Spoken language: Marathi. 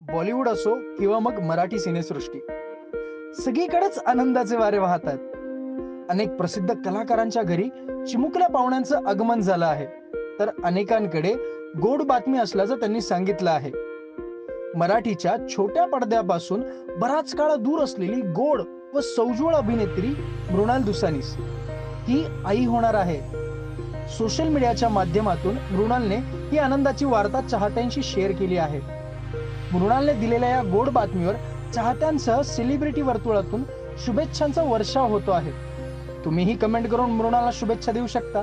बॉलिवूड असो किंवा मग मराठी सिनेसृष्टी. सगळीकडेच आनंदाचे वारे वाहतात. अनेक प्रसिद्ध कलाकारांच्या घरी चिमुकल्या पाहुण्यांचं आगमन झालं आहे. तर अनेकांकडे गोड बातमी असल्याचं त्यांनी सांगितलं आहे. मराठीच्या छोट्या पडद्यापासून बराच काळ दूर असलेली गोड व सौजोळ अभिनेत्री मृणाल दुसानीस ही आई होणार आहे. सोशल मीडियाच्या माध्यमातून मृणालने ही आनंदाची वार्ता चाहत्यांशी शेअर केली आहे. मृणालने दिलेल्या या गोड बातमीवर चाहत्यांसह सेलिब्रिटी वर्तुळातून शुभेच्छांचा वर्षाव होतो आहे. तुम्हीही कमेंट करून मृणाला शुभेच्छा देऊ शकता.